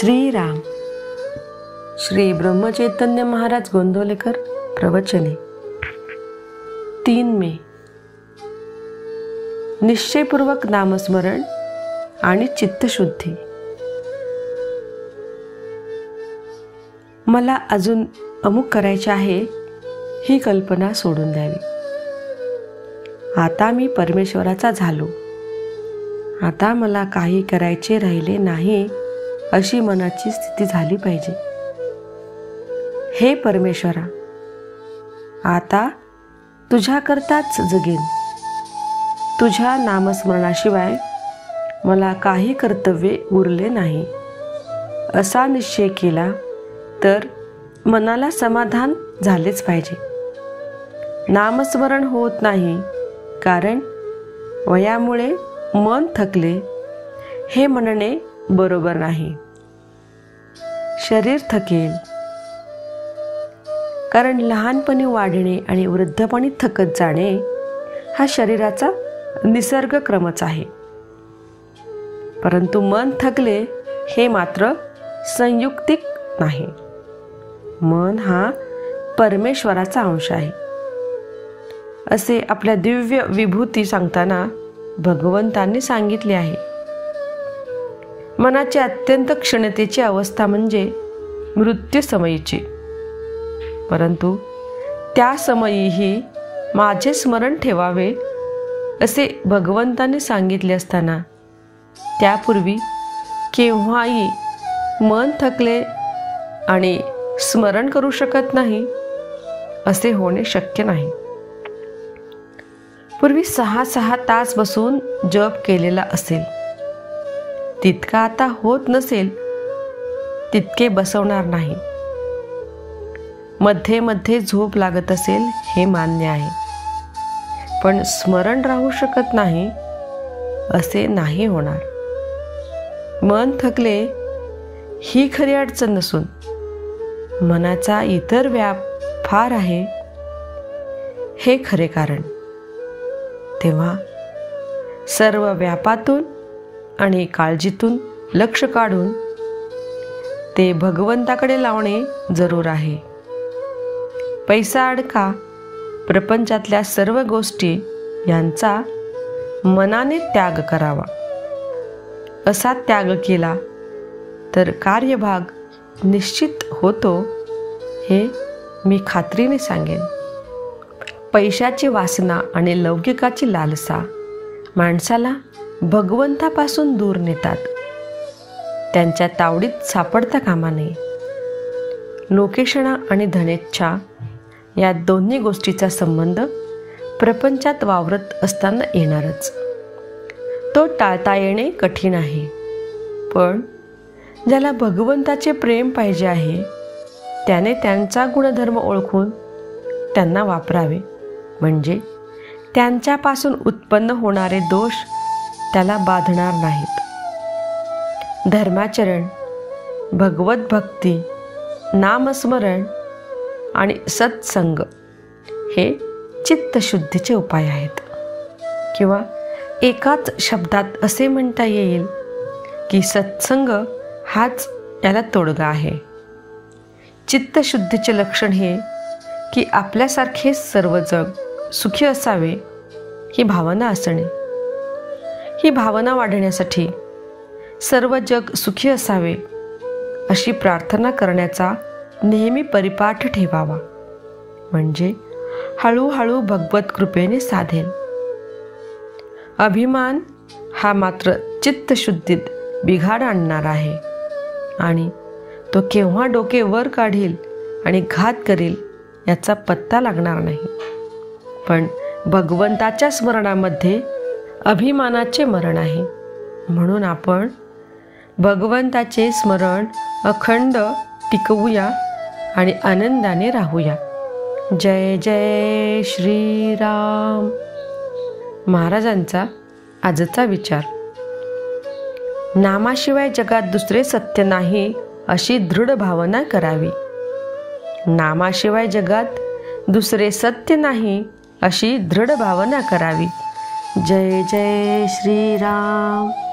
श्रीराम. श्री ब्रह्मचैतन्य महाराज गोंदवलेकर प्रवचने. तीन मे. निश्चयपूर्वक नामस्मरण आणि चित्तशुद्धी. मला अजून अमुक करायचे आहे ही कल्पना सोडून द्यावी. आता मी परमेश्वराचा झालो. आता मला काही करायचे राहिले नाही अशी मनाची स्थिती झाली पाहिजे. हे परमेश्वरा आता तुझ्याकरताच जगेन. तुझ्या नामस्मरणाशिवाय मला काही कर्तव्ये उरले नाही. असा निश्चय केला तर मनाला समाधान झालेच पाहिजे. नामस्मरण होत नाही कारण वयामुळे मन थकले हे म्हणणे बरोबर नाही. शरीर थकेल. कारण लहानपणी वाढणे आणि वृद्धपणी थकत जाणे हा शरीराचा निसर्ग क्रमच आहे. परंतु मन थकले हे मात्र संयुक्तिक नाही. मन हा परमेश्वराचा अंश आहे. असे आपल्या दिव्य विभूती सांगताना भगवंतांनी सांगितले आहे. मनाची अत्यंत क्षणतेची अवस्था म्हणजे मृत्यूसमयीची परंतु त्या समयीही माझे स्मरण ठेवावे असे भगवंताने सांगितले असताना त्यापूर्वी केव्हाही मन थकले आणि स्मरण करू शकत नाही असे होणे शक्य नाही. पूर्वी सहा सहा तास बसून जप केलेला असेल. तितका आता होत नसेल तितके बसवणार नाही. मध्ये मध्ये झोप लागत असेल हे मान्य आहे. पण स्मरण राहू शकत नाही असे नाही होणार. मन थकले ही खरी अडचण नसून. मनाचा इतर व्याप फार आहे. हे खरे कारण. तेव्हा सर्व व्यापातून आणि काळजीतून लक्ष काढून ते भगवंताकडे लावणे जरूर आहे. पैसा अडका प्रपंचातल्या सर्व गोष्टी यांचा मनाने त्याग करावा. असा त्याग केला तर कार्यभाग निश्चित होतो हे मी खात्रीने सांगेन. पैशाची वासना आणि लौकिकाची लालसा माणसाला भगवंतापासून दूर नेतात. त्यांच्या तावडीत सापडता कामा नये. लोकेशणा आणि धनेच्छा या दोन्ही गोष्टीचा संबंध प्रपंचात वावरत असताना येणारच. तो टाळता येणे कठीण आहे. पण ज्याला भगवंताचे प्रेम पाहिजे आहे त्याने त्यांचा गुणधर्म ओळखून त्यांना वापरावे. म्हणजे त्यांच्यापासून उत्पन्न होणारे दोष त्याला बाधणार नाहीत. धर्माचरण भगवत भक्ती नामस्मरण आणि सत्संग हे चित्तशुद्धीचे उपाय आहेत. किंवा एकाच शब्दात असे म्हणता येईल की सत्संग हाच याला तोडगा आहे. चित्तशुद्धीचे लक्षण हे की आपल्यासारखे सर्व जग सुखी असावे ही भावना असणे. ही भावना वाढण्यासाठी सर्व जग सुखी असावे अशी प्रार्थना करण्याचा नेहमी परिपाठ ठेवावा. म्हणजे हळूहळू भगवत कृपेने साधेल. अभिमान हा मात्र चित्तशुद्धीत बिघाड आणणार आहे आणि तो केव्हा डोके वर काढील आणि घात करेल याचा पत्ता लागणार नाही. पण भगवंताच्या स्मरणामध्ये अभिमानाचे मरण आहे. म्हणून आपण भगवंताचे स्मरण अखंड टिकवूया आणि आनंदाने राहूया. जय जय श्रीराम. महाराजांचा आजचा विचार. नामाशिवाय जगात दुसरे सत्य नाही अशी दृढ भावना करावी. नामाशिवाय जगात दुसरे सत्य नाही अशी दृढ भावना करावी. जय जय श्रीराम।